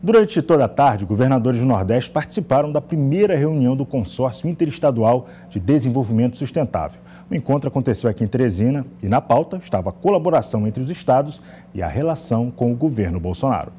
Durante toda a tarde, governadores do Nordeste participaram da primeira reunião do Consórcio Interestadual de Desenvolvimento Sustentável. O encontro aconteceu aqui em Teresina e na pauta estava a colaboração entre os estados e a relação com o governo Bolsonaro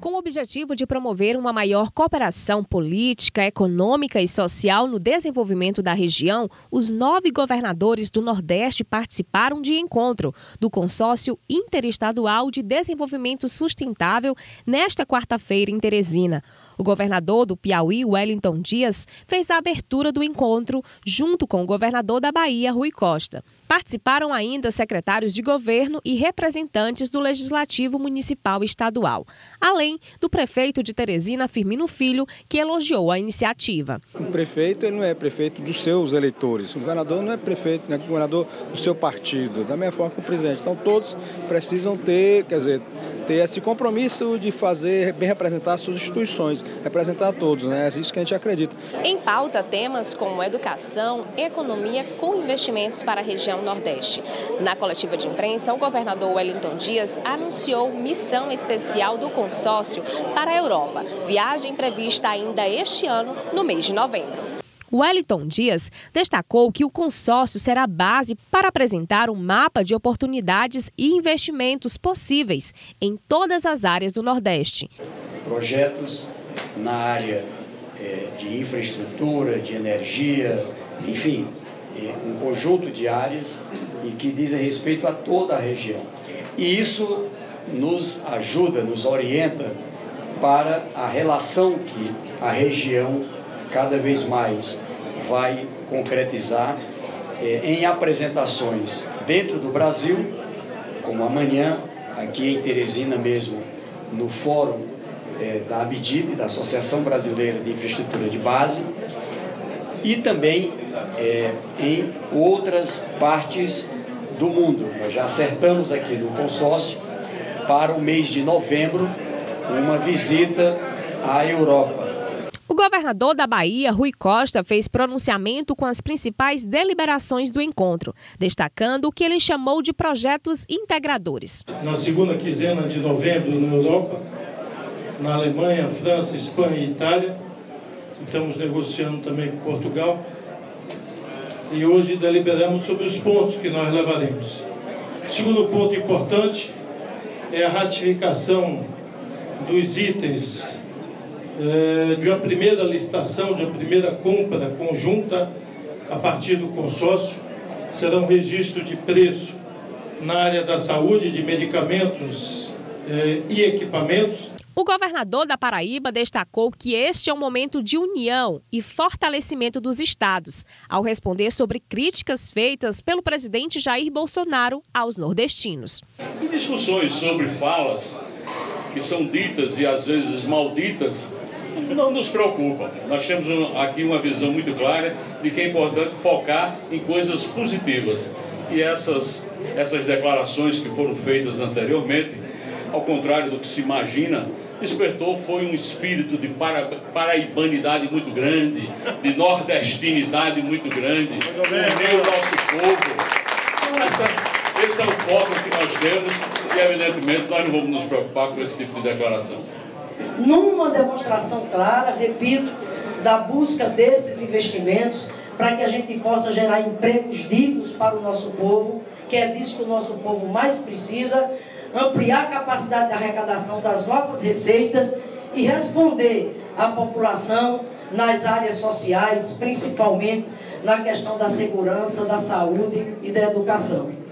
com o objetivo de promover uma maior cooperação política, econômica e social no desenvolvimento da região, os nove governadores do Nordeste participaram de encontro do Consórcio Interestadual de Desenvolvimento Sustentável nesta quarta-feira em Teresina. O governador do Piauí, Wellington Dias, fez a abertura do encontro junto com o governador da Bahia, Rui Costa. Participaram ainda secretários de governo e representantes do Legislativo Municipal e Estadual, além do prefeito de Teresina, Firmino Filho, que elogiou a iniciativa. O prefeito ele não é prefeito dos seus eleitores, o governador não é prefeito, não é governador do seu partido, da mesma forma que o presidente. Então todos precisam ter, quer dizer, ter esse compromisso de fazer, bem representar suas instituições, representar todos, né? É isso que a gente acredita. Em pauta, temas como educação, economia com investimentos para a região região Nordeste. Na coletiva de imprensa, o governador Wellington Dias anunciou missão especial do consórcio para a Europa, viagem prevista ainda este ano, no mês de novembro. Wellington Dias destacou que o consórcio será base para apresentar um mapa de oportunidades e investimentos possíveis em todas as áreas do Nordeste. Projetos na área é, de infraestrutura, de energia, enfim, um conjunto de áreas e que dizem respeito a toda a região. E isso nos ajuda, nos orienta para a relação que a região cada vez mais vai concretizar eh, em apresentações dentro do Brasil, como amanhã, aqui em Teresina mesmo, no Fórum eh, da ABDIB, da Associação Brasileira de Infraestrutura de Base, e também é, em outras partes do mundo. Nós já acertamos aqui no consórcio para o mês de novembro uma visita à Europa. Governador da Bahia, Rui Costa, fez pronunciamento com as principais deliberações do encontro, destacando o que ele chamou de projetos integradores. Na segunda quinzena de novembro, na Europa, na Alemanha, França, Espanha e Itália, estamos negociando também com Portugal, e hoje deliberamos sobre os pontos que nós levaremos. O segundo ponto importante é a ratificação dos itens de uma primeira licitação, de uma primeira compra conjunta a partir do consórcio. Será um registro de preço na área da saúde, de medicamentos é, e equipamentos o governador da Paraíba destacou que este é um momento de união e fortalecimento dos estados, ao responder sobre críticas feitas pelo presidente Jair Bolsonaro aos nordestinos. E discussões sobre falas que são ditas e às vezes malditas não nos preocupam. Nós temos aqui uma visão muito clara de que é importante focar em coisas positivas. E essas, essas declarações que foram feitas anteriormente, ao contrário do que se imagina, despertou foi um espírito de para, paraibanidade muito grande, de nordestinidade muito grande, unir o nosso povo. Essa, esse é o foco que nós temos e, evidentemente, nós não vamos nos preocupar com esse tipo de declaração. Numa demonstração clara, repito, da busca desses investimentos para que a gente possa gerar empregos dignos para o nosso povo, que é disso que o nosso povo mais precisa, ampliar a capacidade de arrecadação das nossas receitas e responder à população nas áreas sociais, principalmente na questão da segurança, da saúde e da educação.